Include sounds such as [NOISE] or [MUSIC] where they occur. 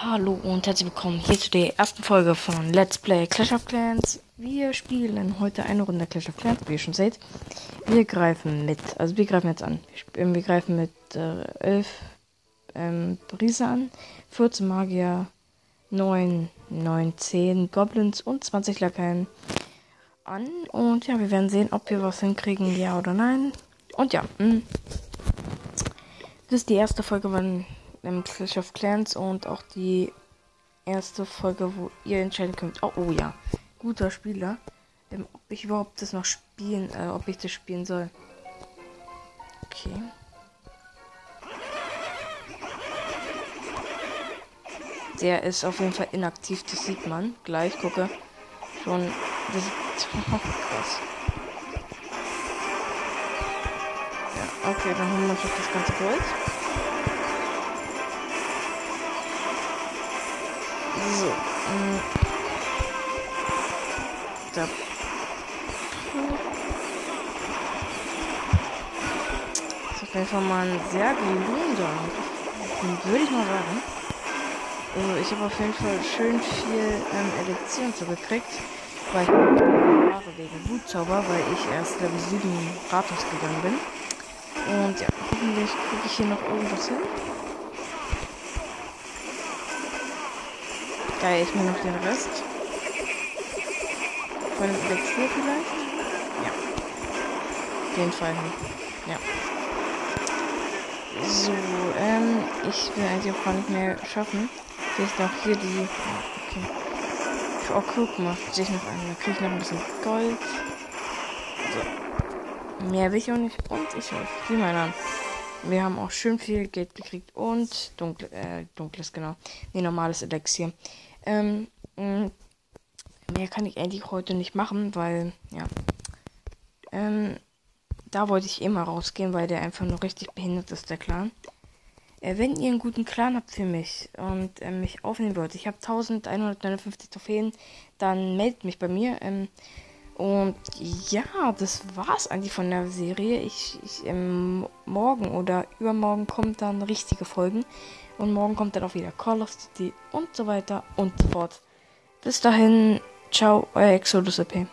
Hallo und herzlich willkommen hier zu der ersten Folge von Let's Play Clash of Clans. Wir spielen heute eine Runde Clash of Clans, wie ihr schon seht. Wir greifen mit, also wir greifen jetzt an. Wir, wir greifen mit äh, 11 ähm, Brise an, 14 Magier, 9, 9, 10 Goblins und 20 Lakaien an. Und ja, wir werden sehen, ob wir was hinkriegen, ja oder nein. Und ja, mh. Hm. das ist die erste Folge, wann im Clash of Clans und auch die erste Folge, wo ihr entscheiden könnt. Oh, oh ja, guter Spieler. Ähm, ob ich überhaupt das noch spielen, äh, ob ich das spielen soll. Okay. Der ist auf jeden Fall inaktiv, das sieht man. Gleich gucke. Schon. Das ist [LAUGHS] krass. Ja, okay, dann haben wir schon das ganze Gold. So. Äh, da. Das ist auf jeden Fall mal ein sehr gelungener. Würde ich mal sagen. Also ich habe auf jeden Fall schön viel ähm, Elixier und so gekriegt. Weil ich Jahre wegen Wutzauber, weil ich erst Level 7 Rathaus gegangen bin. Und ja, hoffentlich kriege ich hier noch irgendwas hin. Geil, ich mir noch den Rest. Von dem Elixier vielleicht? Ja. Jeden Fall. Ja. So, ähm, ich will eigentlich auch gar nicht mehr schaffen. Hier ist noch hier die. Okay. Oh, guck mal. Sehe ich noch einen. Da kriege ich noch ein bisschen Gold. So. Mehr will ich auch nicht. Und ich habe viel meiner. Wir haben auch schön viel Geld gekriegt und dunkel, äh, dunkles, genau. Nee, normales Elixier. Ähm, mh, mehr kann ich eigentlich heute nicht machen, weil, ja. Ähm, da wollte ich immer rausgehen, weil der einfach nur richtig behindert ist, der Clan. Äh, wenn ihr einen guten Clan habt für mich und äh, mich aufnehmen wollt, ich habe 1159 Trophäen, dann meldet mich bei mir. Ähm, und ja, das war's eigentlich von der Serie. Ich, ich ähm, morgen oder übermorgen kommt dann richtige Folgen. Und morgen kommt dann auch wieder Call of Duty und so weiter und so fort. Bis dahin, ciao, euer Exodus EP.